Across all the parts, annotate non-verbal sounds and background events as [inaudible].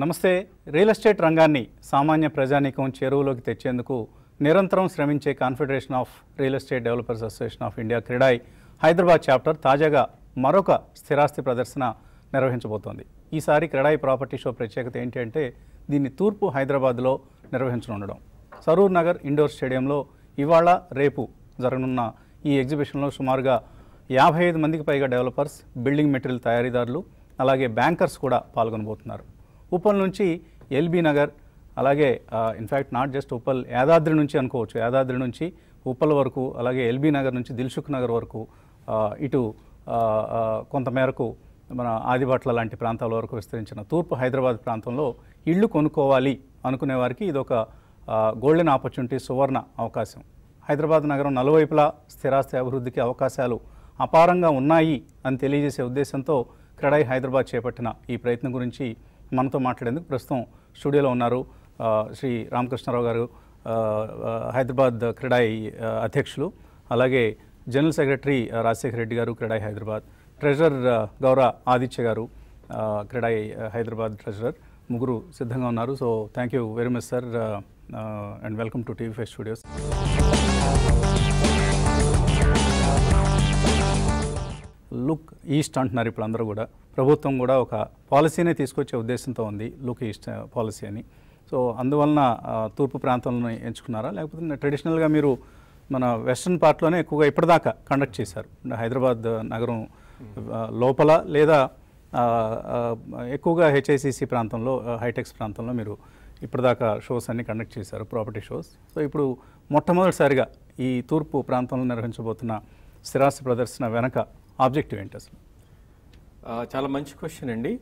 నమస్తే. Real estate రంగాన్ని సామాన్య ప్రజానీకం చెరువులోకి తెచ్చేందుకు నిరంతరం శ్రమించే confederation of real estate developers association of India CREDAI Hyderabad chapter తాజాగా మరొక స్థిరాస్తి ప్రదర్శన నిర్వహించబోతోంది. ఈసారి క్రీడాయ్ ప్రాపర్టీ షో ప్రత్యేకత ఏంటంటే దీన్ని తూర్పు హైదరాబాద్లో నిర్వహించనుండడం. సరూర్ నగర్ ఇండోర్ స్టేడియంలో ఇవాళ రేపు జరగనున్న ఈ ఎగ్జిబిషన్లో సుమారుగా యాభై ఐదు మందికి పైగా డెవలపర్స్ బిల్డింగ్ మెటీరియల్ తయారీదారులు అలాగే బ్యాంకర్స్ కూడా పాల్గొనబోతున్నారు. ఉప్పల్ నుంచి ఎల్బీ నగర్ అలాగే in fact not just Uppal Yadadri నుంచి అనుకోవచ్చు. యాదాద్రి నుంచి ఉప్పల్ వరకు అలాగే ఎల్బీ నగర్ నుంచి దిల్సుఖ్ నగర్ వరకు ఇటు కొంతమేరకు మన ఆదిబాట్ల లాంటి ప్రాంతాల వరకు విస్తరించిన తూర్పు హైదరాబాద్ ప్రాంతంలో ఇళ్ళు కొనుక్కోవాలి అనుకునే వారికి ఇదొక గోల్డెన్ ఆపర్చునిటీ సువర్ణ అవకాశం. హైదరాబాద్ నగరం నలువైపులా స్థిరాస్తి అభివృద్ధికి అవకాశాలు అపారంగా ఉన్నాయి అని తెలియజేసే ఉద్దేశంతో క్రెడాయి హైదరాబాద్ చేపట్టిన ఈ ప్రయత్నం గురించి మనతో మాట్లాడేందుకు ప్రస్తుతం స్టూడియోలో ఉన్నారు శ్రీ రామకృష్ణారావు గారు హైదరాబాద్ క్రీడాయి అధ్యక్షులు అలాగే జనరల్ సెక్రటరీ రాజశేఖర రెడ్డి గారు క్రీడాయి హైదరాబాద్ ట్రెజరర్ గౌర ఆదిత్య గారు క్రీడాయి హైదరాబాద్ ట్రెజరర్ ముగ్గురు సిద్ధంగా ఉన్నారు. So thank you very much sir and welcome to TV five studios look east అంటున్నారు ఇప్పుడు అందరూ కూడా. ప్రభుత్వం కూడా ఒక పాలసీనే తీసుకొచ్చే ఉద్దేశంతో ఉంది లుక్ ఈస్ట్ పాలసీ అని. సో అందువలన తూర్పు ప్రాంతంలో ఎంచుకున్నారా? లేకపోతే ట్రెడిషనల్గా మీరు మన వెస్ట్రన్ పార్ట్లోనే ఎక్కువగా ఇప్పటిదాకా కండక్ట్ చేశారు? హైదరాబాద్ నగరం లోపల లేదా ఎక్కువగా హెచ్ఐసిసి ప్రాంతంలో హైటెక్స్ ప్రాంతంలో మీరు ఇప్పటిదాకా షోస్ అన్ని కండక్ట్ చేశారు ప్రాపర్టీ షోస్ సో ఇప్పుడు మొట్టమొదటిసారిగా ఈ తూర్పు ప్రాంతంలో నిర్వహించబోతున్న స్థిరాస్తి ప్రదర్శన వెనక ఆబ్జెక్టివ్ ఏంటి అసలు? చాలా మంచి క్వశ్చన్ అండి.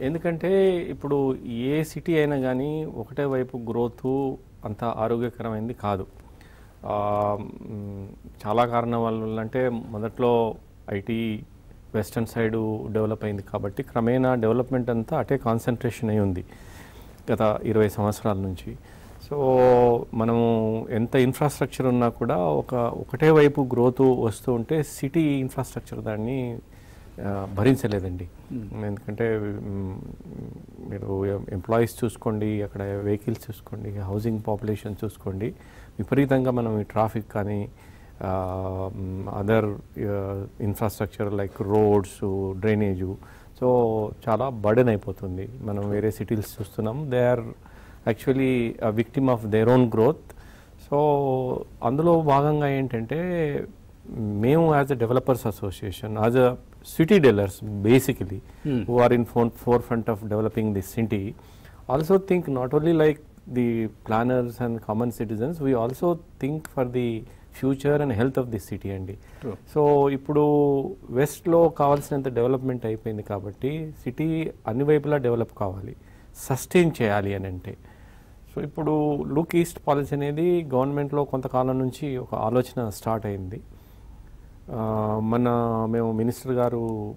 ఎందుకంటే ఇప్పుడు ఏ సిటీ అయినా కానీ ఒకటే వైపు గ్రోత్ అంత ఆరోగ్యకరమైనది కాదు. చాలా కారణం వల్ల అంటే మొదట్లో ఐటీ వెస్టర్న్ సైడు డెవలప్ అయింది కాబట్టి క్రమేణా డెవలప్మెంట్ అంతా అటే కాన్సన్ట్రేషన్ అయి ఉంది. గత ఇరవై సంవత్సరాల నుంచి. సో మనము ఎంత ఇన్ఫ్రాస్ట్రక్చర్ ఉన్నా కూడా ఒక ఒకటే వైపు గ్రోత్ వస్తూ ఉంటే సిటీ ఇన్ఫ్రాస్ట్రక్చర్ దాన్ని భరించలేదండి. ఎందుకంటే మ్, మీరు ఎంప్లాయీస్ చూసుకోండి అక్కడ వెహికల్స్ చూసుకోండి హౌసింగ్ పాపులేషన్ చూసుకోండి. విపరీతంగా మనం ఈ ట్రాఫిక్ కానీ other infrastructure like roads drainage so చాలా బర్డెన్ అయిపోతుంది. మనం వేరే సిటీస్ చూస్తున్నాం. They are actually victim of their own growth so అందులో భాగంగా ఏంటంటే మేము as a developers association as a city developers basically who are in phone forefront of developing this city also think not only like the planners and common citizens we also think for the future and health of this city అండి. So ఇప్పుడు వెస్ట్లో కావాల్సినంత development అయిపోయింది కాబట్టి city అన్ని వైపులా develop కావాలి. Sustain చేయాలి అని అంటే. సో ఇప్పుడు లుక్ ఈస్ట్ పాలసీ అనేది గవర్నమెంట్లో కొంతకాలం నుంచి ఒక ఆలోచన స్టార్ట్ అయింది. మన మేము మినిస్టర్ గారు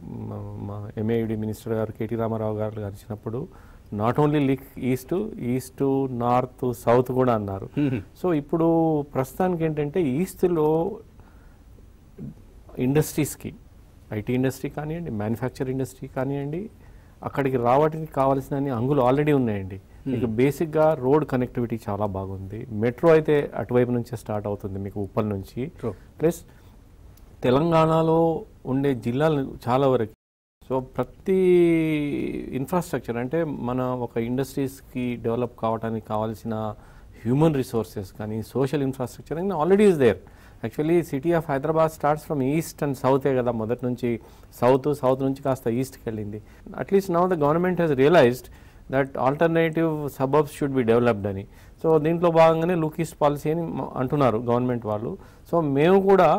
మ- ఎంఏయుడి మినిస్టర్ గారు కేటీ రామారావు గారు ఇచ్చినప్పుడు not only like east east north south కూడా అన్నారు. [laughs] సో ఇప్పుడు ప్రస్తుతానికి ఏంటంటే ఈస్ట్లో ఇండస్ట్రీస్కి ఐటీ ఇండస్ట్రీ కానివ్వండి మ్యానుఫ్యాక్చర్ ఇండస్ట్రీ కానివ్వండి అక్కడికి రావడానికి కావాల్సిన అన్ని అంగులు ఆల్రెడీ ఉన్నాయండి. మీకు బేసిక్గా రోడ్ కనెక్టివిటీ చాలా బాగుంది. మెట్రో అయితే అటువైపు నుంచే స్టార్ట్ అవుతుంది మీకు ఉప్పల్ నుంచి. ప్లస్ తెలంగాణలో ఉండే జిల్లాలు చాలా వరకు. సో ప్రతి ఇన్ఫ్రాస్ట్రక్చర్ అంటే మన ఒక ఇండస్ట్రీస్కి డెవలప్ కావడానికి కావాల్సిన హ్యూమన్ రిసోర్సెస్ కానీ సోషల్ ఇన్ఫ్రాస్ట్రక్చర్ అని already is there actually city of Hyderabad starts from east and సౌతే కదా మొదటి నుంచి సౌత్ సౌత్ నుంచి కాస్త ఈస్ట్కి వెళ్ళింది. At least now the government has realized that alternative suburbs should be developed అని. సో దీంట్లో భాగంగానే లుక్ ఈస్ట్ పాలసీ అని అంటున్నారు గవర్నమెంట్ వాళ్ళు. సో మేము కూడా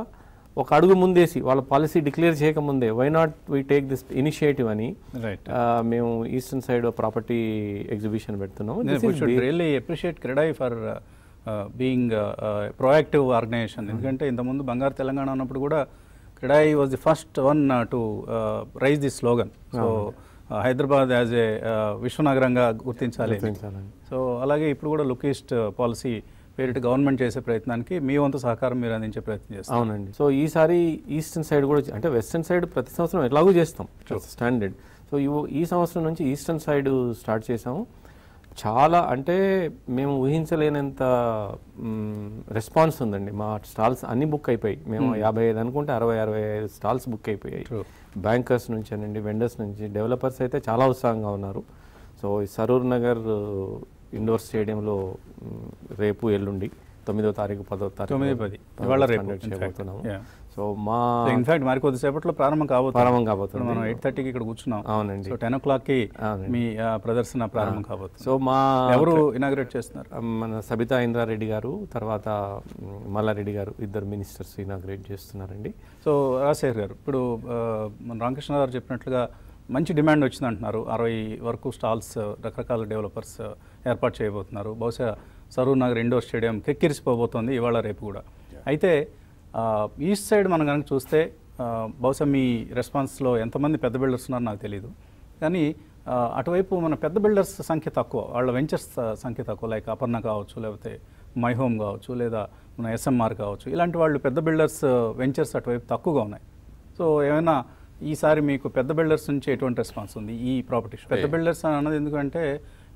ఒక అడుగు ముందేసి వాళ్ళ పాలసీ డిక్లేర్ చేయకముందే why not we take this initiative అని మేము ఈస్టర్న్ సైడ్ ప్రాపర్టీ ఎగ్జిబిషన్ పెడుతున్నాము. Really appreciate for being proactive organization ఎందుకంటే ఇంతకుముందు బంగారు తెలంగాణ ఉన్నప్పుడు కూడా CREDAI was the first one to rise the slogan so Hyderabad as a విశ్వనగరంగా గుర్తించాలి. సో అలాగే ఇప్పుడు కూడా లుకిస్ట్ పాలసీ పేరిట గవర్నమెంట్ చేసే ప్రయత్నానికి మీ వంతు సహకారం మీరు అందించే ప్రయత్నం చేస్తారు. అవునండి. సో ఈసారి ఈస్టర్న్ సైడ్ కూడా అంటే వెస్టర్న్ సైడ్ ప్రతి సంవత్సరం ఎలాగో చేస్తాం. స్టాండర్డ్ సో ఈ- ఈ సంవత్సరం నుంచి ఈస్టర్న్ సైడ్ స్టార్ట్ చేసాము. చాలా అంటే మేము ఊహించలేనంత రెస్పాన్స్ ఉందండి. మా స్టాల్స్ అన్ని బుక్ అయిపోయాయి. మేము యాభై ఐదు అనుకుంటే అరవై అరవై ఐదు స్టాల్స్ బుక్ అయిపోయాయి. బ్యాంకర్స్ నుంచి అనండి వెండర్స్ నుంచి. డెవలపర్స్ అయితే చాలా ఉత్సాహంగా ఉన్నారు. సో ఈ సరూర్ నగర్ ఇండోర్ స్టేడియంలో రేపు ఎల్లుండి తొమ్మిదో తారీఖు పదో తారీఖు fact. చేయబోతున్నాము. సో మా ఇన్ఫాక్ట్ మరి కొద్దిసేపట్లో ప్రారంభం కాబోతుంది. ప్రారంభం కాబోతుంది. మనం ఎయిట్ థర్టీకి ఇక్కడ కూర్చున్నాం. అవునండి. సో టెన్ ఓ క్లాక్కి. మీ ప్రదర్శన ప్రారంభం కాబోతుంది. సో మా ఎవరు ఇనాగ్రేట్ చేస్తున్నారు? మన సబితా ఇంద్రారెడ్డి గారు తర్వాత మల్లారెడ్డి గారు ఇద్దరు మినిస్టర్స్ ఇనాగ్రేట్ చేస్తున్నారండి. సో రాజశేఖర్ గారు ఇప్పుడు మన రామకృష్ణ గారు చెప్పినట్లుగా మంచి డిమాండ్ వచ్చింది అంటున్నారు అరవై వరకు స్టాల్స్ రకరకాల డెవలపర్స్ ఏర్పాటు చేయబోతున్నారు. బహుశా సరూర్ నగర్ ఇండోర్ స్టేడియం కెక్కిరిసిపోబోతోంది ఇవాళ రేపు కూడా. అయితే ఈస్ట్ సైడ్ మనం కనుక చూస్తే బహుశా మీ రెస్పాన్స్లో ఎంతమంది పెద్ద బిల్డర్స్ ఉన్నారో నాకు తెలియదు కానీ అటువైపు మన పెద్ద బిల్డర్స్ సంఖ్య తక్కువ. వాళ్ళ వెంచర్స్ సంఖ్య తక్కువ. లైక్ అపర్ణ కావచ్చు లేకపోతే మై హోమ్ కావచ్చు లేదా మన ఎస్ఎంఆర్ కావచ్చు. ఇలాంటి వాళ్ళు పెద్ద బిల్డర్స్ వెంచర్స్ అటువైపు తక్కువగా ఉన్నాయి. సో ఏమైనా ఈసారి మీకు పెద్ద బిల్డర్స్ నుంచి ఎటువంటి రెస్పాన్స్ ఉంది ఈ ప్రాపర్టీస్ పెద్ద బిల్డర్స్ అన్నది ఎందుకంటే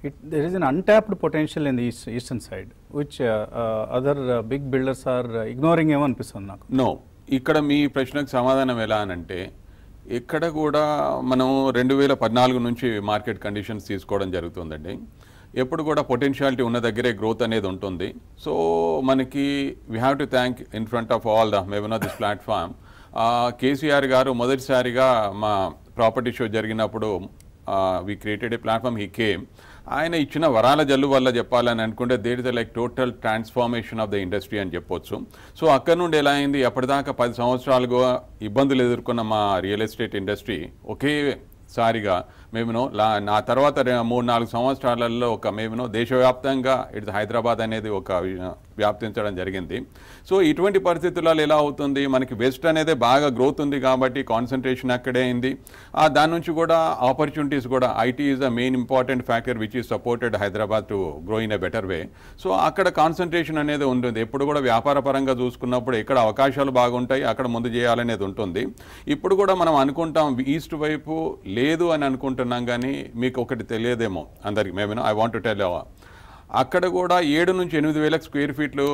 it there is an untapped potential in the east eastern side which other big builders are ignoring ఏమో అనిపిస్తుంది నాకు. నో ఇక్కడ మీ ప్రశ్నకు సమాధానం ఎలా అనంటే ఇక్కడ కూడా మనం రెండు వేల పద్నాలుగు నుంచి మార్కెట్ కండిషన్స్ తీసుకోవడం జరుగుతుందండి. ఎప్పుడు కూడా పొటెన్షియాలిటీ ఉన్న దగ్గరే గ్రోత్ అనేది ఉంటుంది. సో మనకి we have to thank in front of all the maven this platform KCR garu మొదటిసారిగా మా ప్రాపర్టీ షో జరిగినప్పుడు we created a platform he came ఆయన ఇచ్చిన వరాల జల్లు వల్ల చెప్పాలని అనుకుంటే that is like total transformation of the industry అని చెప్పొచ్చు. సో అక్కడ నుండి ఎలా అయింది? అప్పటిదాకా పది సంవత్సరాలుగా ఇబ్బందులు ఎదుర్కొన్న మా రియల్ ఎస్టేట్ ఇండస్ట్రీ ఒకేసారిగా మేమునో లా నా తర్వాత మూడు నాలుగు సంవత్సరాలలో ఒక మేమునో దేశవ్యాప్తంగా ఇట్స్ హైదరాబాద్ అనేది ఒక వ్యాప్తించడం జరిగింది. సో ఇటువంటి పరిస్థితులలో ఎలా అవుతుంది? మనకి వెస్ట్ అనేది బాగా గ్రోత్ ఉంది కాబట్టి కాన్సన్ట్రేషన్ అక్కడే అయింది. ఆ దాని నుంచి కూడా ఆపర్చునిటీస్ కూడా IT is a main important factor which is supported Hyderabad to grow in a better way so అక్కడ కాన్సన్ట్రేషన్ అనేది ఉంటుంది. ఎప్పుడు కూడా వ్యాపార పరంగా చూసుకున్నప్పుడు ఎక్కడ అవకాశాలు బాగుంటాయి అక్కడ ముందు చేయాలనేది ఉంటుంది. ఇప్పుడు కూడా మనం అనుకుంటాం ఈస్ట్ వైపు లేదు అని అనుకుంటున్నాం కానీ మీకు ఒకటి తెలియదేమో అందరికీ. మేము ఐ వాంట్ టు టెల్ అక్కడ కూడా ఏడు నుంచి ఎనిమిది వేల స్క్వేర్ ఫీట్లు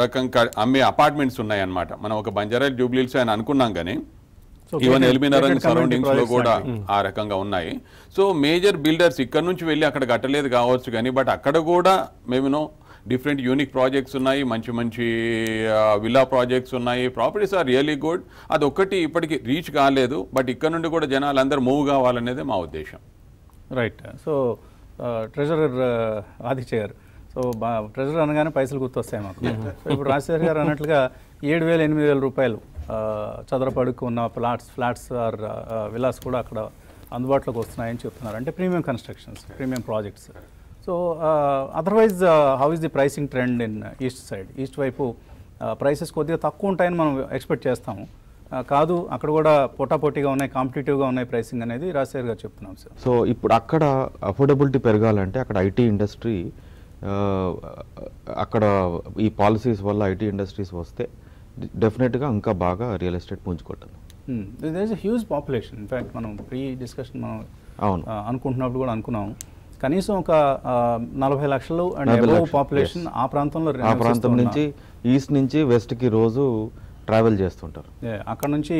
రకం అమ్మే అపార్ట్మెంట్స్ ఉన్నాయన్నమాట. మనం ఒక బంజారా జూబ్లీల్స్ అని అనుకున్నాం కానీ ఈవెన్ ఎల్బీనగర్ సరౌండింగ్స్లో కూడా లాంటివి. ఆ రకంగా ఉన్నాయి. సో మేజర్ బిల్డర్స్ ఇక్కడ నుంచి వెళ్ళి అక్కడ కట్టలేదు కావచ్చు కానీ బట్ అక్కడ కూడా మేమునో డిఫరెంట్ యూనిక్ ప్రాజెక్ట్స్ ఉన్నాయి. మంచి మంచి విల్లా ప్రాజెక్ట్స్ ఉన్నాయి. ప్రాపర్టీస్ ఆర్ రియలీ గుడ్ అది ఒక్కటి ఇప్పటికి రీచ్ కాలేదు. బట్ ఇక్కడ నుండి కూడా జనాలు అందరూ మూవ్ కావాలనేది మా ఉద్దేశం. Right so treasurer Aditya garu so బా ట్రెజరర్ అనగానే పైసలు గుర్తొస్తాయి మాకు. సో ఇప్పుడు రాజశేఖర్ గారు అన్నట్లుగా ఏడు వేల ఎనిమిది వేల రూపాయలు చదరపడుకు ఉన్న ఫ్లాట్స్ ఫ్లాట్స్ ఆర్ విలాస్ కూడా అక్కడ అందుబాటులోకి వస్తున్నాయని చెప్తున్నారు. అంటే premium constructions premium projects. So otherwise how is the pricing trend in east side east వైపు ప్రైసెస్ కొద్దిగా తక్కువ ఉంటాయని మనం ఎక్స్పెక్ట్ చేస్తాము. కాదు అక్కడ కూడా పోటాపోటీగా ఉన్నాయి కాంపిటేటివ్గా ఉన్నాయి ప్రైసింగ్ అనేది రాజశేఖర్ గారు చెప్తున్నాం సార్. సో ఇప్పుడు అక్కడ అఫోర్డబిలిటీ పెరగాలంటే అక్కడ ఐటీ ఇండస్ట్రీ అక్కడ ఈ పాలసీస్ వల్ల ఐటీ ఇండస్ట్రీస్ వస్తే డెఫినెట్గా ఇంకా బాగా real estate పుంజుకుంటుంది is huge population in fact మనం ప్రీ డిస్కషన్ మనం అవును. అనుకుంటున్నప్పుడు కూడా అనుకున్నాం. కనీసం ఒక నలభై లక్షలు అండ్ పాపులేషన్. ఆ ప్రాంతంలో ఆ ప్రాంతం నుంచి ఈస్ట్ నుంచి వెస్ట్కి రోజు ట్రావెల్ చేస్తుంటారు. అక్కడ నుంచి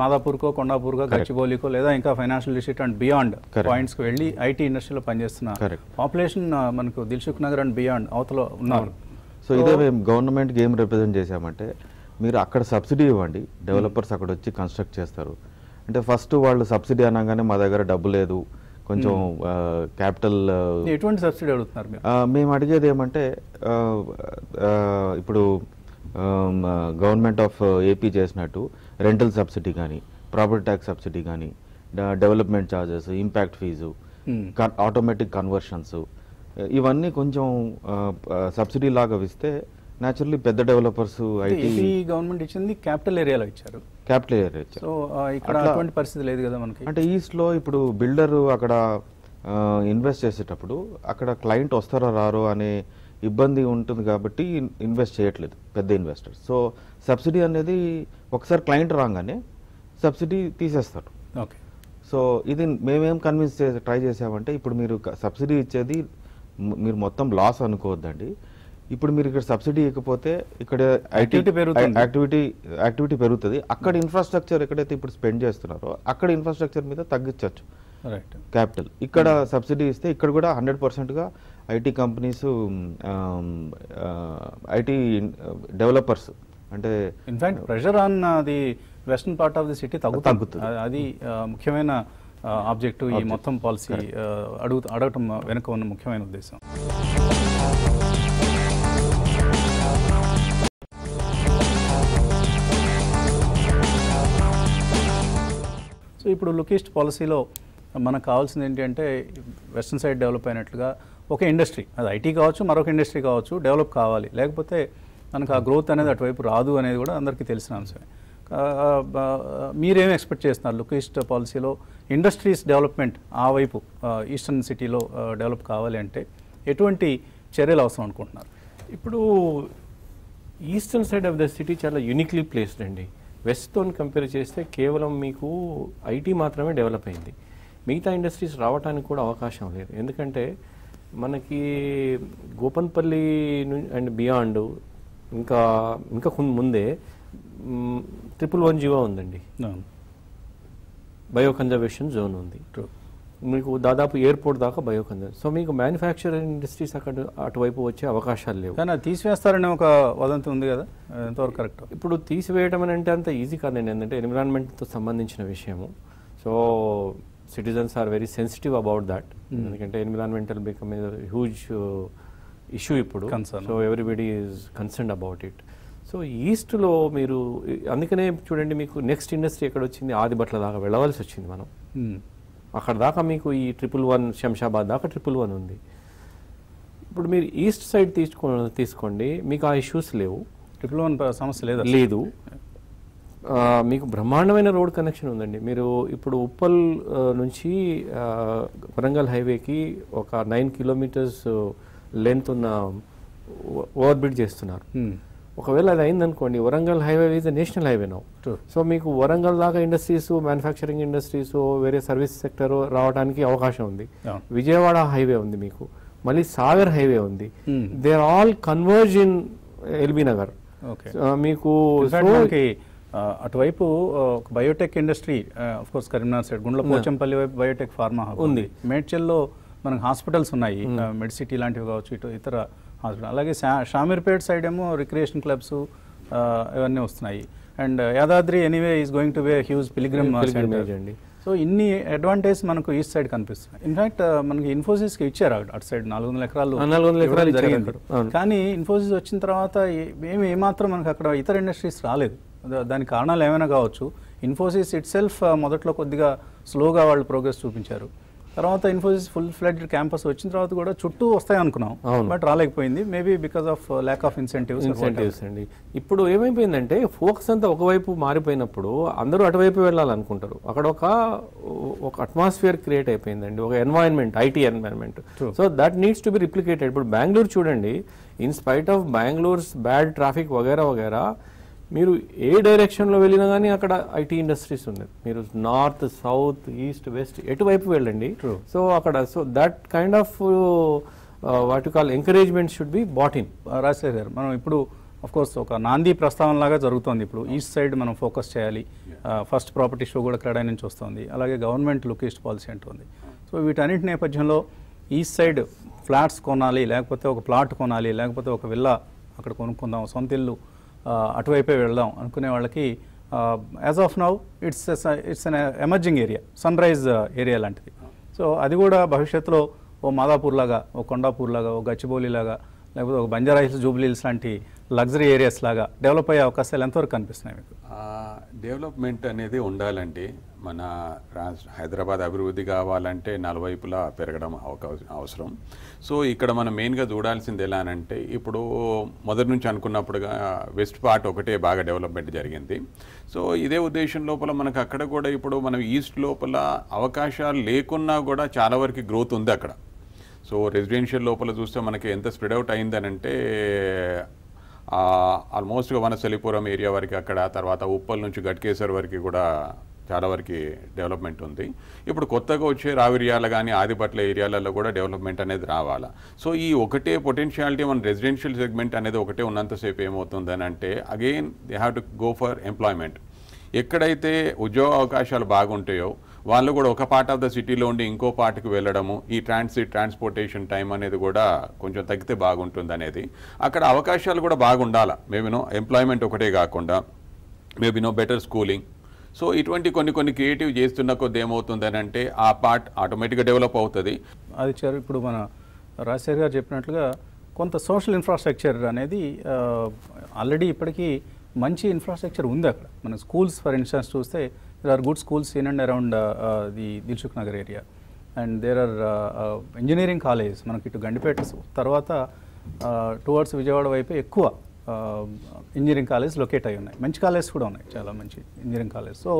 మాదాపూర్కో కొండాపూర్కో గచ్చిబౌలికో లేదా ఇంకా ఫైనాన్షియల్ డిస్ట్రిక్ట్ అండ్ బియాండ్. పాయింట్స్కి వెళ్ళి ఐటీ ఇండస్ట్రీలో పనిచేస్తున్న. పాపులేషన్ మనకు దిల్సుఖ్ నగర్ అండ్ బియాండ్ అవతల ఉన్నారు సో ఇదే మేము గవర్నమెంట్కి ఏం రిప్రజెంట్ చేశామంటే మీరు అక్కడ సబ్సిడీ ఇవ్వండి డెవలపర్స్ అక్కడ వచ్చి కన్స్ట్రక్ట్ చేస్తారు. అంటే ఫస్ట్ వాళ్ళు సబ్సిడీ అనగానే మా దగ్గర డబ్బు లేదు కొంచెం క్యాపిటల్ ఎటువంటి సబ్సిడీ అడుగుతున్నారు మేము అడిగేది ఏమంటే ఇప్పుడు గవర్నమెంట్ ఆఫ్ ఏపీ చేసినట్టు రెంటల్ సబ్సిడీ కానీ ప్రాపర్టీ ట్యాక్స్ సబ్సిడీ కానీ development charges impact fee. Automatic conversions ఇవన్నీ కొంచెం సబ్సిడీ లాగా ఇస్తే న్యాచురల్లీ పెద్ద డెవలపర్స్ ఐటీ గవర్నమెంట్ ఇచ్చింది క్యాపిటల్ ఏరియాలో ఇచ్చారు. క్యాపిటల్ ఏరియా ఇచ్చారు. సో ఆ, ఇక్కడ అటువంటి పరిస్థితి లేదు కదా మనకి. అంటే ఈస్ట్లో ఇప్పుడు బిల్డర్ అక్కడ ఇన్వెస్ట్ చేసేటప్పుడు అక్కడ క్లయింట్ వస్తారో రారో అనే ఇబ్బంది ఉంటుంది కాబట్టి ఇన్వెస్ట్ చేయట్లేదు పెద్ద ఇన్వెస్టర్స్. సో సబ్సిడీ అనేది ఒకసారి క్లయింట్ రాగానే సబ్సిడీ తీసేస్తారు. ఓకే. సో ఇది మేమేం కన్విన్స్ చేసి ట్రై చేసామంటే ఇప్పుడు మీరు సబ్సిడీ ఇచ్చేది మీరు మొత్తం లాస్ అనుకోవద్దండి. ఇప్పుడు మీరు ఇక్కడ సబ్సిడీ ఇవ్వకపోతే ఇక్కడ Activity పెరుగుతుంది. యాక్టివిటీ యాక్టివిటీ పెరుగుతుంది. అక్కడ ఇన్ఫ్రాస్ట్రక్చర్ ఎక్కడైతే ఇప్పుడు స్పెండ్ చేస్తున్నారో అక్కడ ఇన్ఫ్రాస్ట్రక్చర్ మీద తగ్గించవచ్చు. Right capital. ఇక్కడ సబ్సిడీ ఇస్తే ఇక్కడ కూడా హండ్రెడ్ పర్సెంట్గా ఐటీ కంపెనీస్ ఐటీ డెవలపర్స్ అంటే in fact pressure on the western part of the city తగ్గుతుంది. తగ్గుతుంది. అది- ఆ, ముఖ్యమైన ఆబ్జెక్టివ్ ఈ మొత్తం పాలసీ అడుగు అడగటం వెనుక ఉన్న ముఖ్యమైన ఉద్దేశం. సో ఇప్పుడు లుకిస్ట్ పాలసీలో మనకు కావాల్సింది ఏంటి అంటే వెస్ట్రన్ సైడ్ డెవలప్ అయినట్లుగా ఒక ఇండస్ట్రీ. అది ఐటీ కావచ్చు మరొక ఇండస్ట్రీ కావచ్చు డెవలప్ కావాలి. లేకపోతే మనకు ఆ గ్రోత్ అనేది అటువైపు రాదు అనేది కూడా అందరికీ తెలిసిన అంశమే. మీరేం ఎక్స్పెక్ట్ చేస్తున్నారు? లుక్ ఈస్ట్ పాలసీలో ఇండస్ట్రీస్ డెవలప్మెంట్ ఆ వైపు ఈస్టర్న్ సిటీలో డెవలప్ కావాలి అంటే ఎటువంటి చర్యలు అవసరం అనుకుంటున్నారు? ఇప్పుడు eastern side of the city చాలా యూనిక్లీ ప్లేస్డ్ అండి. వెస్ట్తో కంపేర్ చేస్తే కేవలం మీకు ఐటీ మాత్రమే డెవలప్ అయింది. మిగతా ఇండస్ట్రీస్ రావడానికి కూడా అవకాశం లేదు. ఎందుకంటే మనకి గోపన్పల్లి అండ్ బియాండ్ ఇంకా ఇంకా ముందే ట్రిపుల్ వన్ జీవో ఉందండి. బయో కన్జర్వేషన్ జోన్ ఉంది. మీకు దాదాపు ఎయిర్పోర్ట్ దాకా బయో కన్జర్వేషన్ సో మీకు మ్యానుఫ్యాక్చరింగ్ ఇండస్ట్రీస్ అక్కడ అటువైపు వచ్చే అవకాశాలు లేవు. కానీ తీసివేస్తారనే ఒక వదంతి ఉంది కదా? ఎంతవరకు కరెక్ట్? ఇప్పుడు తీసివేయడం అని అంటే అంత ఈజీ కాదండి ఎందుకంటే ఎన్విరాన్మెంట్తో సంబంధించిన విషయము. So citizens are very sensitive about that. ఎందుకంటే ఎన్విరాన్మెంటల్ బికమ్ హ్యూజ్ ఇష్యూ ఇప్పుడు. So everybody is concern about it so ఈస్ట్లో మీరు అందుకనే చూడండి మీకు నెక్స్ట్ ఇండస్ట్రీ ఎక్కడ వచ్చింది? ఆదిబట్ల దాకా వెళ్ళవలసి వచ్చింది మనం. అక్కడ దాకా మీకు ఈ ట్రిపుల్ వన్ శంషాబాద్ దాకా ట్రిపుల్ వన్ ఉంది. ఇప్పుడు మీరు ఈస్ట్ సైడ్ తీసుకో తీసుకోండి. మీకు ఆ ఇష్యూస్ లేవు. ట్రిపుల్ వన్ సమస్య లేదా లేదు. మీకు బ్రహ్మాండమైన రోడ్ కనెక్షన్ ఉందండి. మీరు ఇప్పుడు ఉప్పల్ నుంచి వరంగల్ హైవేకి ఒక నైన్ కిలోమీటర్స్ లెంత్ ఉన్న ఓవర్ బ్రిడ్జ్ చేస్తున్నారు. ఒకవేళ అది అయిందనుకోండి Warangal highway is national highway now. So మీకు వరంగల్ దాకా ఇండస్ట్రీస్ మ్యానుఫ్యాక్చరింగ్ ఇండస్ట్రీస్ వేరే సర్వీస్ సెక్టర్ రావడానికి అవకాశం ఉంది. విజయవాడ హైవే ఉంది మీకు. మళ్ళీ సాగర్ హైవే ఉంది. They are all converge in LB Nagar. మీకు అటువైపు ఒక biotech industry of course Karimnagar side Gundla Pochampally వైపు బయోటెక్ ఫార్మా ఉంది. మేడ్చల్లో మనకు హాస్పిటల్స్ ఉన్నాయి. మెడిసిటీ లాంటివి కావచ్చు ఇటు ఇతర హాస్పిటల్ అలాగే షామీర్పేట్ సైడ్ ఏమో రిక్రియేషన్ క్లబ్స్ ఇవన్నీ వస్తున్నాయి. And Yadadri anyway is going to be huge pilgrim అండి. సో ఇన్ని అడ్వాంటేజ్ మనకు ఈస్ట్ సైడ్ కనిపిస్తున్నాయి. ఇన్ఫాక్ట్ మనకి ఇన్ఫోసిస్కి ఇచ్చారు అటు- సైడ్ నాలుగు వందల ఎకరాలు. ఆ, 400 ఎకరాలు జరిగింది. కానీ ఇన్ఫోసిస్ వచ్చిన తర్వాత ఏ- ఏమి ఏమాత్రం మనకు అక్కడ ఇతర ఇండస్ట్రీస్ రాలేదు. దానికి కారణాలు ఏమైనా కావచ్చు. ఇన్ఫోసిస్ ఇట్ సెల్ఫ్ మొదట్లో కొద్దిగా స్లోగా వాళ్ళు ప్రోగ్రెస్ చూపించారు. తర్వాత ఇన్ఫోసిస్ ఫుల్ ఫ్లెడ్ క్యాంపస్ వచ్చిన తర్వాత కూడా చుట్టూ వస్తాయి అనుకున్నాం. But రాలేకపోయింది. Maybe because of lack of incentives incentives అండి. ఇప్పుడు ఏమైపోయిందంటే ఫోకస్ అంతా ఒకవైపు మారిపోయినప్పుడు అందరూ అటువైపు వెళ్ళాలనుకుంటారు. అక్కడ ఒక ఒక అట్మాస్ఫియర్ క్రియేట్ అయిపోయిందండి. ఒక environment IT environment so that needs to be replicated ఇప్పుడు బెంగళూరు చూడండి. In spite of Bangalore's bad traffic వగేరా వగేరా మీరు ఏ డైరెక్షన్లో వెళ్ళినా కానీ అక్కడ ఐటీ ఇండస్ట్రీస్ ఉన్నాయి. మీరు నార్త్ సౌత్ ఈస్ట్ వెస్ట్ ఎటువైపు వెళ్ళండి. సో అక్కడ so that kind of what call encouragement should be brought in Rajasekhar garu మనం ఇప్పుడు కోర్స్ ఒక నాంది ప్రస్తావన లాగా జరుగుతోంది. ఇప్పుడు ఈస్ట్ సైడ్ మనం ఫోకస్ చేయాలి. ఫస్ట్ ప్రాపర్టీ షో కూడా క్రెడై నుంచి వస్తుంది. అలాగే గవర్నమెంట్ లుకిస్ట్ పాలసీ అంటుంది. సో వీటన్నిటి నేపథ్యంలో ఈస్ట్ సైడ్ ఫ్లాట్స్ కొనాలి లేకపోతే ఒక ప్లాట్ కొనాలి లేకపోతే ఒక విల్లా అక్కడ కొనుక్కుందాం సొంత ఇల్లు అటువైపే వెళ్దాం అనుకునే వాళ్ళకి as of now it's it's an emerging area sun rise area లాంటిది. సో అది కూడా భవిష్యత్తులో ఓ మాదాపూర్ లాగా ఓ కొండాపూర్ లాగా ఓ గచ్చిబౌలి లాగా లేకపోతే ఒక బంజారా హిల్స్ జూబ్లీ హిల్స్ లాంటి లగ్జరీ ఏరియాస్ లాగా డెవలప్ అయ్యే అవకాశాలు ఎంతవరకు కనిపిస్తున్నాయి మీకు? డెవలప్మెంట్ అనేది ఉండాలంటే మన హైదరాబాద్ అభివృద్ధి కావాలంటే నలువైపులా పెరగడం అవసరం. సో ఇక్కడ మనం మెయిన్గా చూడాల్సింది ఎలా అంటే ఇప్పుడు మొదటి నుంచి అనుకున్నప్పుడుగా వెస్ట్ పార్ట్ ఒకటే బాగా డెవలప్మెంట్ జరిగింది. సో ఇదే ఉద్దేశం లోపల మనకు అక్కడ కూడా ఇప్పుడు మనం ఈస్ట్ లోపల అవకాశాలు లేకున్నా కూడా చాలా వరకు గ్రోత్ ఉంది అక్కడ. సో రెసిడెన్షియల్ లోపల చూస్తే మనకి ఎంత స్ప్రెడ్ అవుట్ అయిందనంటే ఆల్మోస్ట్గా వనసలిపురం ఏరియా వరకు అక్కడ తర్వాత ఉప్పల్ నుంచి గట్కేసర్ వరకు కూడా చాలా వరకు డెవలప్మెంట్ ఉంది. ఇప్పుడు కొత్తగా వచ్చే రావిరియాల కానీ ఆదిపట్ల ఏరియాలలో కూడా డెవలప్మెంట్ అనేది రావాలా? సో ఈ ఒకటే పొటెన్షియాలిటీ మన రెసిడెన్షియల్ సెగ్మెంట్ అనేది ఒకటే ఉన్నంతసేపు ఏమవుతుందని అంటే again they have to go for employment ఎక్కడైతే ఉద్యోగ అవకాశాలు బాగుంటాయో వాళ్ళు కూడా ఒక పార్ట్ ఆఫ్ ద సిటీలో ఉండి ఇంకో పార్ట్కి వెళ్ళడము ఈ ట్రాన్సిట్ ట్రాన్స్పోర్టేషన్ టైం అనేది కూడా కొంచెం తగ్గితే బాగుంటుంది అనేది. అక్కడ అవకాశాలు కూడా బాగుండాలి? మేబీనో ఎంప్లాయ్మెంట్ ఒకటే కాకుండా మేబీనో బెటర్ స్కూలింగ్ సో ఇటువంటి కొన్ని కొన్ని క్రియేటివ్ చేస్తున్న కొద్ది ఏమవుతుందని అంటే ఆ పార్ట్ ఆటోమేటిక్గా డెవలప్ అవుతుంది. అది చారు ఇప్పుడు మన రాజశేఖర్ గారు చెప్పినట్లుగా కొంత సోషల్ ఇన్ఫ్రాస్ట్రక్చర్ అనేది ఆల్రెడీ ఇప్పటికీ మంచి ఇన్ఫ్రాస్ట్రక్చర్ ఉంది అక్కడ. మన స్కూల్స్ ఫర్ ఇన్స్టెన్స్ చూస్తే there are good schools in and around the Dilsukh Nagar area and there are engineering college మనకి ఇటు గండిపేట తర్వాత uh, టువర్డ్స్ విజయవాడ వైపు ఎక్కువ ఇంజనీరింగ్ కాలేజ్ లొకేట్ అయి ఉన్నాయి. మంచి కాలేజ్ కూడా ఉన్నాయి చాలా మంచి engineering college so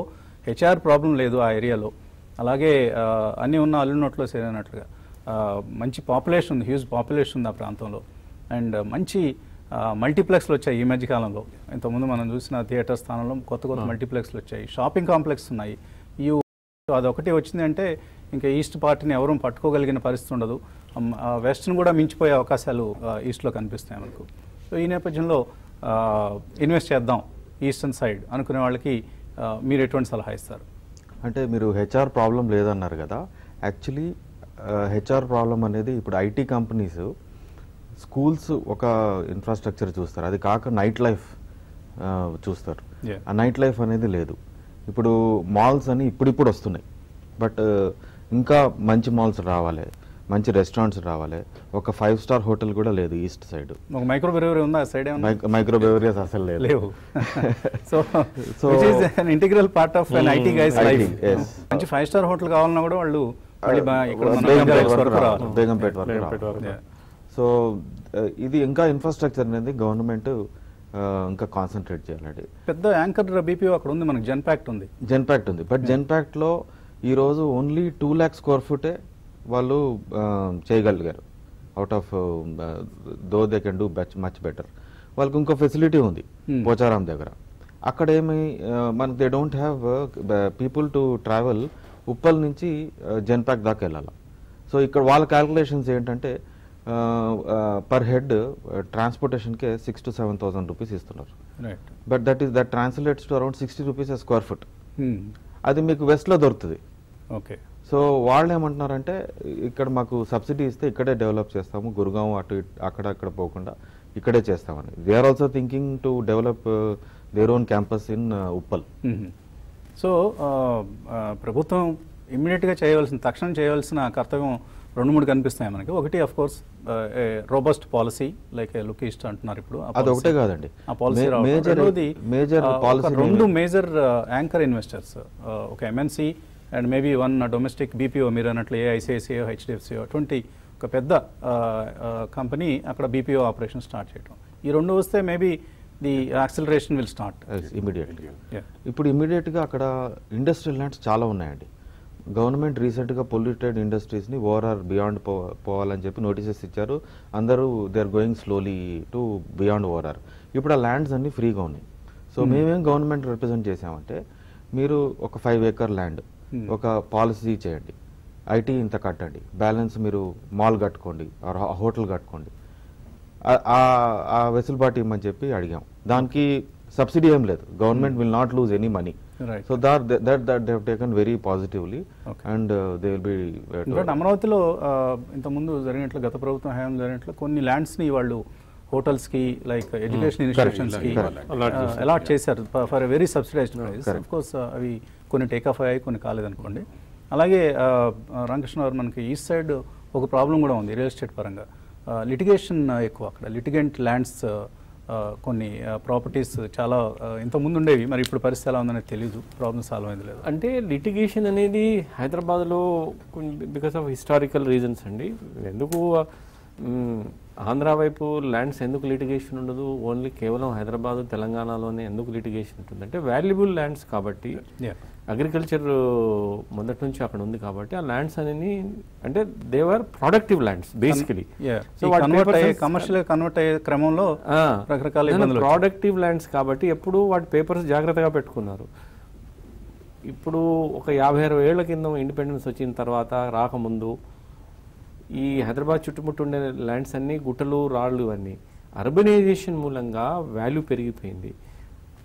HR problem లేదు ఆ ఏరియాలో అలాగే uh, అన్నీ ఉన్న అల్లునోట్లో సేరినట్లుగా uh, మంచి పాపులేషన్ ఉంది హ్యూజ్ పాపులేషన్ ఉంది ఆ ప్రాంతంలో. అండ్ మంచి మల్టీప్లెక్స్లు వచ్చాయి ఈ మధ్య కాలంలో. ఇంతకుముందు మనం చూసిన థియేటర్ స్థానంలో కొత్త కొత్త మల్టీప్లెక్స్లు వచ్చాయి. షాపింగ్ కాంప్లెక్స్ ఉన్నాయి. ఈ అదొకటి వచ్చింది అంటే ఇంకా ఈస్ట్ పార్టీని ఎవరూ పట్టుకోగలిగిన పరిస్థితి ఉండదు. వెస్ట్ని కూడా మించిపోయే అవకాశాలు ఈస్ట్లో కనిపిస్తాయి మనకు. సో ఈ నేపథ్యంలో ఇన్వెస్ట్ చేద్దాం ఈస్టర్న్ సైడ్ అనుకునే వాళ్ళకి మీరు ఎటువంటి సలహా ఇస్తారు? అంటే మీరు హెచ్ఆర్ ప్రాబ్లం లేదన్నారు కదా. యాక్చువల్లీ హెచ్ఆర్ ప్రాబ్లం అనేది ఇప్పుడు ఐటీ కంపెనీస్ స్కూల్స్ ఒక ఇన్ఫ్రాస్ట్రక్చర్ చూస్తారు. అది కాక నైట్ లైఫ్ చూస్తారు. ఆ నైట్ లైఫ్ అనేది లేదు. ఇప్పుడు మాల్స్ అని ఇప్పుడిప్పుడు వస్తున్నాయి. బట్ ఇంకా మంచి మాల్స్ రావాలి. మంచి రెస్టారెంట్స్ రావాలి. ఒక ఫైవ్ స్టార్ హోటల్ కూడా లేదు ఈస్ట్ సైడ్ ఒక మైక్రో బ్రెవరీ ఉందా సైడ్ మైక్రో బెవరీస్ అసలు లేదు. లేవు. So an integral part of IT guys life. మంచి ఫైవ్ స్టార్ హోటల్ కావాలన్నా కూడా వాళ్ళు బేగంపేట వరకు సో ఇది ఇంకా ఇన్ఫ్రాస్ట్రక్చర్ అనేది గవర్నమెంట్ ఇంకా కాన్సన్ట్రేట్ చేయాలండి. పెద్ద యాంకర్ బీపీఓ అక్కడ ఉంది మనకి జెన్పాక్ట్ ఉంది. జెన్పాక్ట్ ఉంది. బట్ జెన్పాక్ట్లో ఈ రోజు ఓన్లీ టూ ల్యాక్ స్క్వేర్ ఫుటే వాళ్ళు చేయగలిగారు. Out of those they can do much better వాళ్ళకి ఇంకో ఫెసిలిటీ ఉంది Hmm. పోచారాం దగ్గర. అక్కడ ఏమి మనకి they don't have people to travel Uppal నుంచి జెన్పాక్ దాకా వెళ్ళాలి. సో ఇక్కడ వాళ్ళ క్యాల్కులేషన్స్ ఏంటంటే per head ట్రాన్స్పోర్టేషన్కే six to seven thousand rupees ఇస్తున్నారు. Right but that is that translates to around sixty rupees square foot అది మీకు వెస్ట్లో దొరుకుతుంది. ఓకే సో వాళ్ళు ఏమంటున్నారంటే ఇక్కడ మాకు సబ్సిడీ ఇస్తే ఇక్కడే డెవలప్ చేస్తాము గురుగాం అటు అక్కడ అక్కడ పోకుండా ఇక్కడే చేస్తామని. They are also thinking to develop their own campus in Uppal so ప్రభుత్వం ఇమ్మీడియట్గా చేయవలసిన తక్షణం చేయవలసిన కర్తవ్యం రెండు మూడు కనిపిస్తాయి మనకి. ఒకటి of course robust policy like look east అంటున్నారు ఇప్పుడు అది. ఒకటే కాదండి. ఆ పాలసీ మే- major- రెండోది major ఆ, ఒక policy రెండు మేజర్ యాంకర్ ఇన్వెస్టర్స్ ఒక MNC and maybe one domestic BPO మీరు అన్నట్లు ఏ ఐసిఐసిఐ హెచ్డిఎఫ్సిఓ అటువంటి ఒక పెద్ద కంపెనీ అక్కడ బీపీఓ ఆపరేషన్ స్టార్ట్ చేయడం ఈ రెండు వస్తే maybe the acceleration will start immediately ఇప్పుడు ఇమీడియట్గా అక్కడ ఇండస్ట్రియల్ ల్యాండ్స్ చాలా ఉన్నాయండి. గవర్నమెంట్ రీసెంట్గా పొల్యూటెడ్ ఇండస్ట్రీస్ని ఓవరాల్ బియాండ్ పో పోవాలని చెప్పి నోటీసెస్ ఇచ్చారు. అందరూ they are going slowly to beyond overall ఇప్పుడు ఆ ల్యాండ్స్ అన్ని ఫ్రీగా ఉన్నాయి. సో మేమేం గవర్నమెంట్ రిప్రజెంట్ చేసామంటే మీరు ఒక ఫైవ్ ఏకర్ ల్యాండ్ Hmm. ఒక పాలసీ చేయండి. ఐటీ ఇంత కట్టండి. బ్యాలెన్స్ మీరు మాల్ కట్టుకోండి ఆర్ హోటల్ కట్టుకోండి. ఆ- ఆ- ఆ వెసులుబాటు ఇమ్మని చెప్పి అడిగాం. దానికి సబ్సిడీ ఏం లేదు. Government will not lose any money Right. So that that that they taken very positively Okay. And they will be in fact అమరావతిలో ఆ, ఇంతకుముందు జరిగినట్లు గత ప్రభుత్వం హయాం జరిగినట్లు కొన్ని ల్యాండ్స్ని వాళ్ళు హోటల్స్కి లైక్ ఎడ్యుకేషన్ ఇన్స్టిట్యూషన్స్కి Allot చేశారు. అలాట్ చేశారు. For a very subsidized price of course అవి కొన్ని టేక్ ఆఫ్ అయ్యాయి కొన్ని కాలేదనుకోండి. అలాగే ఆ, ఆ, రామకృష్ణ గారు మనకి ఈస్ట్ సైడ్ ఒక ప్రాబ్లం కూడా ఉంది రియల్ ఎస్టేట్ పరంగా. లిటిగేషన్ ఎక్కువ అక్కడ. లిటిగెంట్ ల్యాండ్స్ కొన్ని ప్రాపర్టీస్ చాలా ఇంతకుముందు ఉండేవి మరి ఇప్పుడు పరిస్థితి ఎలా ఉందనేది తెలియదు ప్రాబ్లం సాల్వ్ అయింది లేదు? అంటే లిటిగేషన్ అనేది హైదరాబాద్లో బికాస్ ఆఫ్ హిస్టారికల్ రీజన్స్ అండి. ఎందుకు ఆంధ్ర వైపు ల్యాండ్స్ ఎందుకు లిటిగేషన్ ఉండదు? ఓన్లీ కేవలం హైదరాబాద్ తెలంగాణలోనే ఎందుకు లిటిగేషన్ ఉంటుంది? అంటే వాల్యుబుల్ ల్యాండ్స్ కాబట్టి. అగ్రికల్చర్ మొదటి నుంచి అక్కడ ఉంది కాబట్టి ఆ ల్యాండ్స్ అనేది అంటే they were productive lands basically so convert అయ్యే కమర్షియల్ కన్వర్ట్ అయ్యే క్రమంలో రకరకాల. ప్రోడక్టివ్ ల్యాండ్స్ కాబట్టి ఎప్పుడు వాటి పేపర్స్ జాగ్రత్తగా పెట్టుకున్నారు. ఇప్పుడు ఒక యాభై అరవై ఏళ్ళ కింద ఇండిపెండెన్స్ వచ్చిన తర్వాత రాకముందు ఈ హైదరాబాద్ చుట్టుముట్టు ఉండే ల్యాండ్స్ అన్నీ గుట్టలు రాళ్ళు ఇవన్నీ అర్బనైజేషన్ మూలంగా వాల్యూ పెరిగిపోయింది.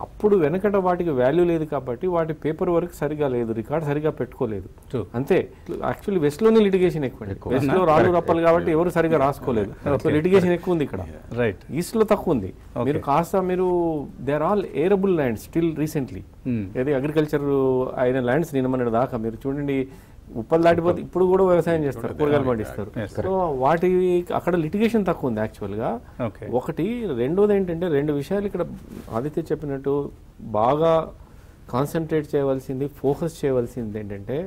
అప్పుడు వెనకట వాటికి వాల్యూ లేదు కాబట్టి వాటి పేపర్ వర్క్ సరిగా లేదు రికార్డ్ సరిగా పెట్టుకోలేదు. అంతే. యాక్చువల్లీ వెస్ట్లోనే లిటిగేషన్ ఎక్కువ వెస్ట్లో రాళ్ళు రప్పలు కాబట్టి ఎవరు సరిగా రాసుకోలేదు. లిటిగేషన్ ఎక్కువ ఉంది ఇక్కడ. రైట్ ఈస్ట్లో తక్కువ ఉంది. మీరు కాస్త మీరు they are all arable lands still recently ఏది అగ్రికల్చర్ అయిన ల్యాండ్స్ నిన్న దాకా మీరు చూడండి ఉప్పలు దాటిపోతే ఇప్పుడు కూడా వ్యవసాయం చేస్తారు కూరగాయలు పండిస్తారు. సో వాటి అక్కడ లిటిగేషన్ తక్కువ ఉంది యాక్చువల్గా. ఓకే. ఒకటి రెండోది ఏంటంటే రెండు విషయాలు ఇక్కడ ఆదిత్య చెప్పినట్టు బాగా కాన్సన్ట్రేట్ చేయవలసింది ఫోకస్ చేయవలసింది ఏంటంటే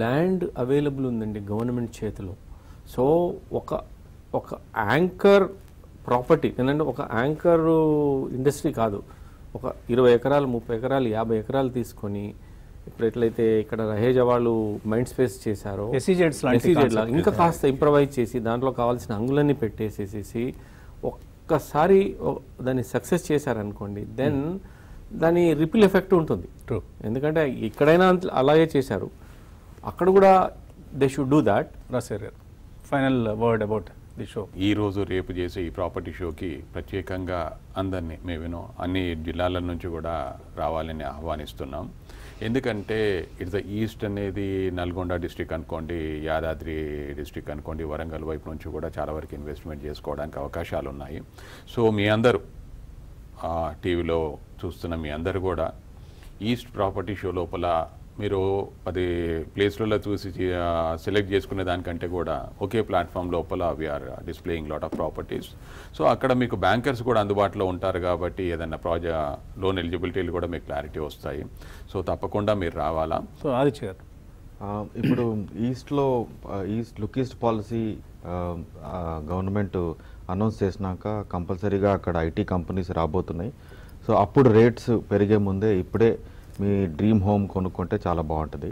ల్యాండ్ అవైలబుల్ ఉందండి గవర్నమెంట్ చేతిలో. సో ఒక ఒక యాంకర్ ప్రాపర్టీ ఏంటంటే ఒక యాంకర్ ఇండస్ట్రీ కాదు. ఒక ఇరవై ఎకరాలు ముప్పై ఎకరాలు యాభై ఎకరాలు తీసుకొని ఇప్పుడు ఎట్లయితే ఇక్కడ రహేజా వాళ్ళు మైండ్ స్పేస్ చేశారో ఇంకా కాస్త ఇంప్రవైజ్ చేసి దాంట్లో కావాల్సిన అంగులన్నీ పెట్టేసేసేసి ఒక్కసారి దాన్ని సక్సెస్ చేశారనుకోండి దెన్ దాని రిపిల్ ఎఫెక్ట్ ఉంటుంది. ట్రూ ఎందుకంటే ఇక్కడైనా అంత- అలాగే చేశారు. అక్కడ కూడా దే షుడ్ డూ దాట్ రాసేర్ గారు final word about the show ఈ రోజు రేపు చేసే ఈ ప్రాపర్టీ షోకి ప్రత్యేకంగా అందరినీ మేమేనో అన్ని జిల్లాల నుంచి కూడా రావాలని ఆహ్వానిస్తున్నాం. ఎందుకంటే ఇట్స్ ద ఈస్ట్ అనేది నల్గొండ డిస్టిక్ అనుకోండి యాదాద్రి డిస్టిక్ అనుకోండి వరంగల్ వైపు నుంచి కూడా చాలా వరకు ఇన్వెస్ట్మెంట్ చేసుకోవడానికి అవకాశాలు ఉన్నాయి. సో మీ అందరూ టీవీలో చూస్తున్న మీ అందరు కూడా ఈస్ట్ ప్రాపర్టీ షో లోపల మీరు పది ప్లేస్లలో చూసి సెలెక్ట్ చేసుకునే దానికంటే కూడా ఒకే ప్లాట్ఫామ్ లోపల we're displaying lot of properties so అక్కడ మీకు బ్యాంకర్స్ కూడా అందుబాటులో ఉంటారు కాబట్టి ఏదైనా ప్రాజెక్ట్ లోన్ ఎలిజిబిలిటీలు కూడా మీకు క్లారిటీ వస్తాయి. సో తప్పకుండా మీరు రావాలా? సో ఆదిత్య గారు. ఆ, ఇప్పుడు ఈస్ట్లో east look east policy government announce చేసినాక కంపల్సరీగా అక్కడ ఐటీ కంపెనీస్ రాబోతున్నాయి. సో అప్పుడు రేట్స్ పెరిగే ముందే ఇప్పుడే మీ డ్రీమ్ హోమ్ కొనుక్కుంటే చాలా బాగుంటుంది.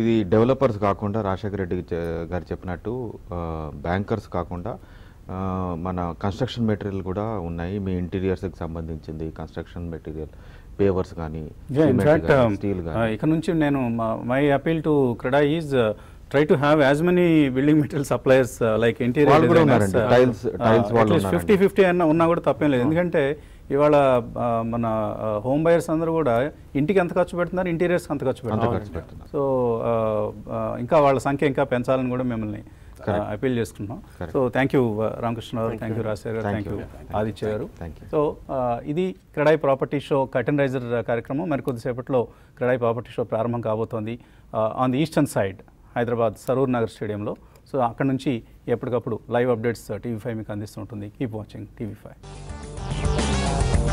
ఇది డెవలపర్స్ కాకుండా రాజశేఖర రెడ్డి గారు చెప్పినట్టు బ్యాంకర్స్ కాకుండా మన కన్స్ట్రక్షన్ మెటీరియల్ కూడా ఉన్నాయి. మీ ఇంటీరియర్స్కి సంబంధించింది కన్స్ట్రక్షన్ మెటీరియల్ పేవర్స్ కానీ ఇన్ఫాక్ట్ స్టీల్ కానీ ఇక నుంచి నేను my appeal to CREDAI is try to have as many building material suppliers like ఉన్నారండి. ఫిఫ్టీ ఫిఫ్టీ అన్న ఉన్నా కూడా తప్పేం లేదు. ఎందుకంటే ఇవాళ మన హోమ్ బయర్స్ అందరూ కూడా ఇంటికి ఎంత ఖర్చు పెడుతున్నారు? ఇంటీరియర్స్ అంత ఖర్చు పెడుతున్నారు. సో ఇంకా వాళ్ళ సంఖ్య ఇంకా పెంచాలని కూడా మిమ్మల్ని అపీల్ చేసుకుంటున్నాం. So thank you Ramakrishna Rao thank you Rajasekhar garu thank you Aditya garu. So ఇది CREDAI property show curtain raiser కార్యక్రమం. మరికొద్దిసేపట్లో క్రెడాయి ప్రాపర్టీ షో ప్రారంభం కాబోతోంది. On the eastern side Hyderabad Saroor Nagar స్టేడియంలో. సో అక్కడ నుంచి ఎప్పటికప్పుడు లైవ్ అప్డేట్స్ టీవీ ఫైవ్ మీకు అందిస్తుంటుంది keep watching TV five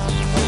Bye.